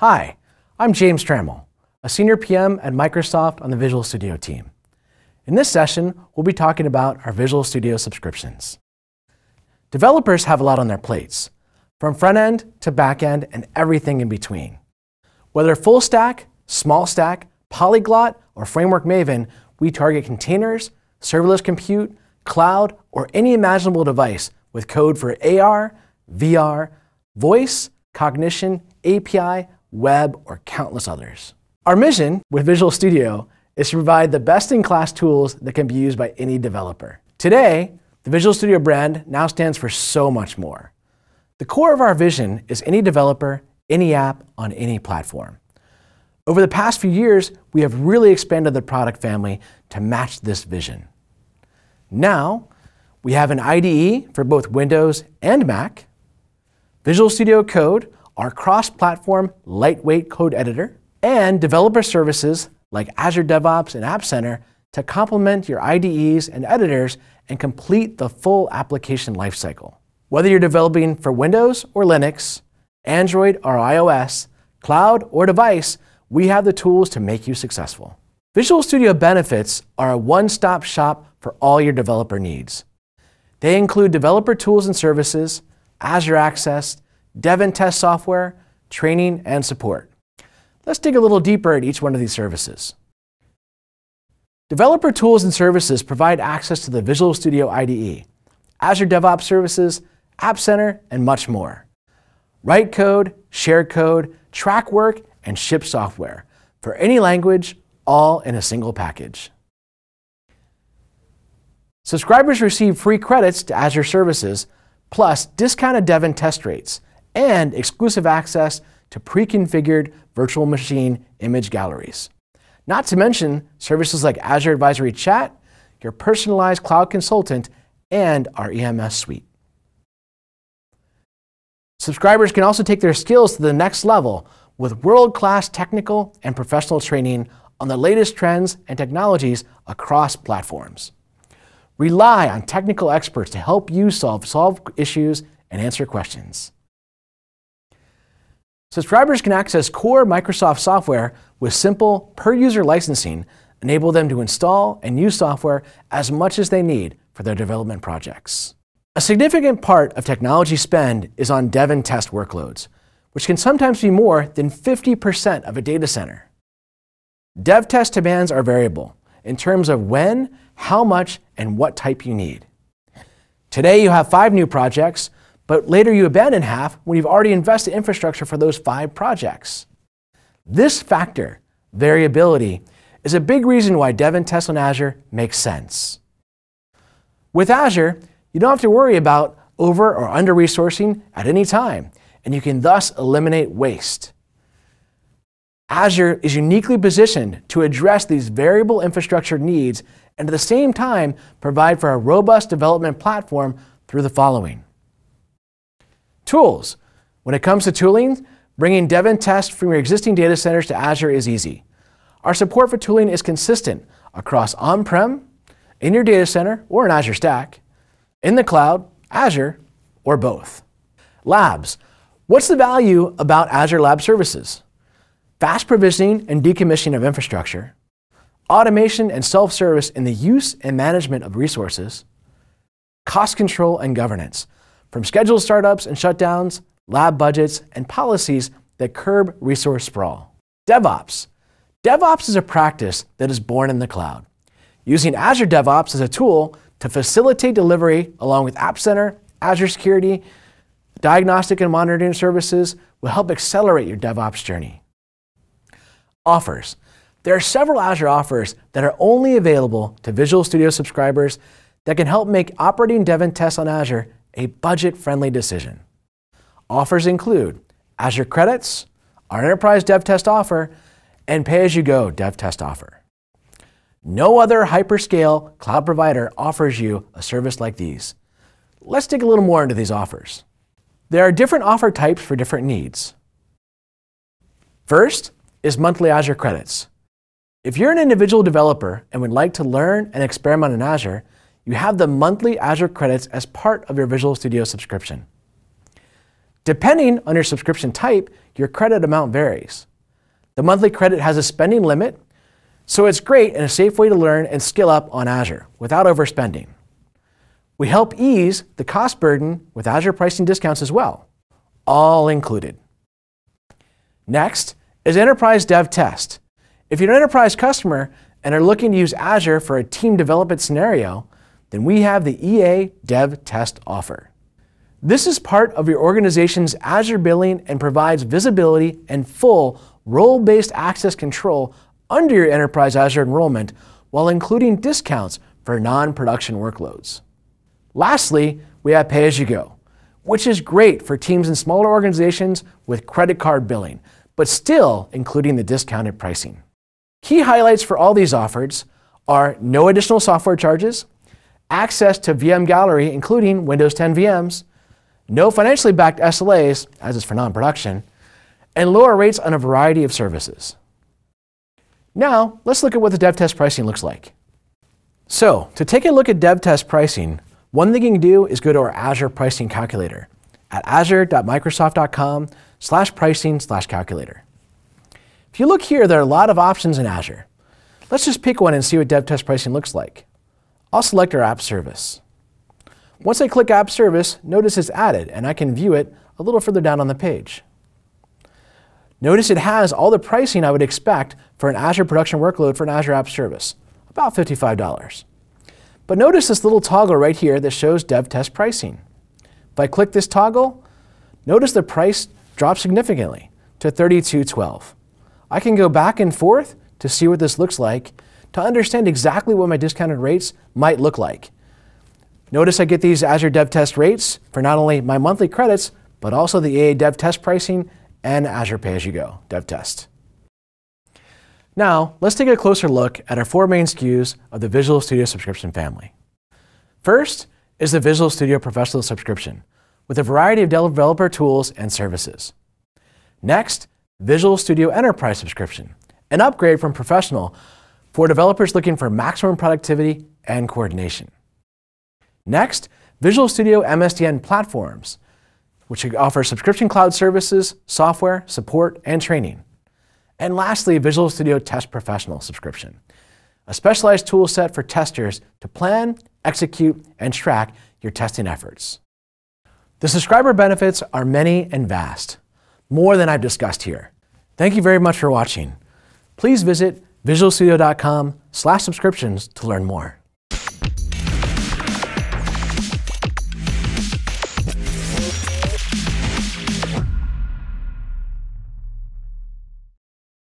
Hi, I'm James Trammell, a Senior PM at Microsoft on the Visual Studio team. In this session, we'll be talking about our Visual Studio subscriptions. Developers have a lot on their plates, from front end to back end and everything in between. Whether full stack, small stack, polyglot, or framework maven, we target containers, serverless compute, cloud, or any imaginable device with code for AR, VR, voice, cognition, API, web, or countless others. Our mission with Visual Studio is to provide the best-in-class tools that can be used by any developer. Today, the Visual Studio brand now stands for so much more. The core of our vision is any developer, any app, on any platform. Over the past few years, we have really expanded the product family to match this vision. Now, we have an IDE for both Windows and Mac, Visual Studio Code, our cross-platform lightweight code editor, and developer services like Azure DevOps and App Center to complement your IDEs and editors and complete the full application lifecycle. Whether you're developing for Windows or Linux, Android or iOS, cloud or device, we have the tools to make you successful. Visual Studio benefits are a one-stop shop for all your developer needs. They include developer tools and services, Azure Access, dev and test software, training, and support. Let's dig a little deeper at each one of these services. Developer tools and services provide access to the Visual Studio IDE, Azure DevOps Services, App Center, and much more. Write code, share code, track work, and ship software for any language, all in a single package. Subscribers receive free credits to Azure services, plus discounted dev and test rates, and exclusive access to pre-configured virtual machine image galleries. Not to mention services like Azure Advisory Chat, your personalized cloud consultant, and our EMS suite. Subscribers can also take their skills to the next level with world-class technical and professional training on the latest trends and technologies across platforms. Rely on technical experts to help you solve, solve issues and answer questions. Subscribers can access core Microsoft software with simple per-user licensing, enable them to install and use software as much as they need for their development projects. A significant part of technology spend is on dev and test workloads, which can sometimes be more than 50% of a data center. Dev test demands are variable in terms of when, how much, and what type you need. Today you have five new projects, but later you abandon half when you've already invested infrastructure for those five projects. This factor, variability, is a big reason why Dev and Test on Azure makes sense. With Azure, you don't have to worry about over or under resourcing at any time, and you can thus eliminate waste. Azure is uniquely positioned to address these variable infrastructure needs and at the same time provide for a robust development platform through the following. Tools. When it comes to tooling, bringing dev and test from your existing data centers to Azure is easy. Our support for tooling is consistent across on-prem, in your data center or an Azure Stack, in the cloud, Azure, or both. Labs. What's the value about Azure Lab Services? Fast provisioning and decommissioning of infrastructure, automation and self-service in the use and management of resources, cost control and governance from scheduled startups and shutdowns, lab budgets, and policies that curb resource sprawl. DevOps. DevOps is a practice that is born in the cloud. Using Azure DevOps as a tool to facilitate delivery along with App Center, Azure Security, diagnostic and monitoring services will help accelerate your DevOps journey. Offers. There are several Azure offers that are only available to Visual Studio subscribers that can help make operating dev and tests on Azure a budget-friendly decision. Offers include Azure Credits, our Enterprise Dev Test offer, and pay-as-you-go Dev Test offer. No other hyperscale cloud provider offers you a service like these. Let's dig a little more into these offers. There are different offer types for different needs. First is monthly Azure credits. If you're an individual developer and would like to learn and experiment in Azure, you have the monthly Azure credits as part of your Visual Studio subscription. Depending on your subscription type, your credit amount varies. The monthly credit has a spending limit, so it's great and a safe way to learn and skill up on Azure without overspending. We help ease the cost burden with Azure pricing discounts as well, all included. Next is Enterprise Dev Test. If you're an enterprise customer and are looking to use Azure for a team development scenario, then we have the EA Dev Test offer. This is part of your organization's Azure billing and provides visibility and full role-based access control under your enterprise Azure enrollment while including discounts for non-production workloads. Lastly, we have pay-as-you-go, which is great for teams in smaller organizations with credit card billing, but still including the discounted pricing. Key highlights for all these offers are no additional software charges, access to VM Gallery including Windows 10 VMs, no financially backed SLAs, as is for non-production, and lower rates on a variety of services. Now, let's look at what the dev test pricing looks like. So, to take a look at dev test pricing, one thing you can do is go to our Azure pricing calculator at azure.microsoft.com slash pricing slash calculator. If you look here, there are a lot of options in Azure. Let's just pick one and see what dev test pricing looks like. I'll select our app service. Once I click App Service, notice it's added, and I can view it a little further down on the page. Notice it has all the pricing I would expect for an Azure production workload for an Azure App Service, about $55. But notice this little toggle right here that shows dev test pricing. If I click this toggle, notice the price drops significantly to $32.12. I can go back and forth to see what this looks like to understand exactly what my discounted rates might look like. Notice I get these Azure Dev Test rates for not only my monthly credits, but also the EA Dev Test pricing and Azure Pay-As-You-Go Dev Test. Now, let's take a closer look at our four main SKUs of the Visual Studio subscription family. First is the Visual Studio Professional subscription, with a variety of developer tools and services. Next, Visual Studio Enterprise subscription, an upgrade from Professional for developers looking for maximum productivity and coordination. Next, Visual Studio MSDN platforms, which offer subscription cloud services, software, support, and training. And lastly, Visual Studio Test Professional subscription, a specialized tool set for testers to plan, execute, and track your testing efforts. The subscriber benefits are many and vast, more than I've discussed here. Thank you very much for watching. Please visit visualstudio.com slash subscriptions to learn more.